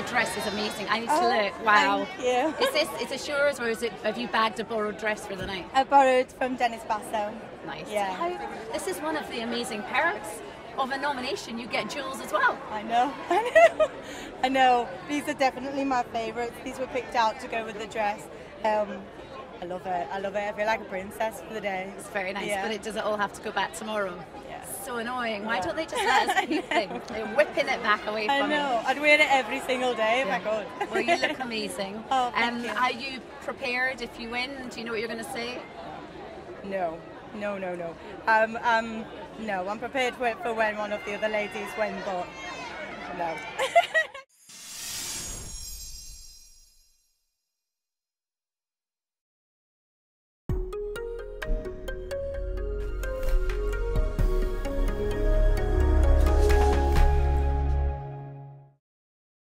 amazing. I need to Oh, look. Wow. thank you. Is this is it yours or is it have you bagged a borrowed dress for the night? I borrowed from Dennis Basso. Nice. Yeah. How, this is one of the amazing perks of a nomination. You get jewels as well. I know, I know, I know. These are definitely my favourites. These were picked out to go with the dress. Um, I love it. I love it. I feel like a princess for the day. It's very nice, Yeah. but it does it all have to go back tomorrow? So annoying. Why don't they just let us keep them? They're whipping it back away from I know. I'd wear it every single day if I could. Well, you look amazing. Oh, um, you. Are you prepared if you win? Do you know what you're going to say? No, no, no, no. Um, um, no, I'm prepared for, for when one of the other ladies win, but no.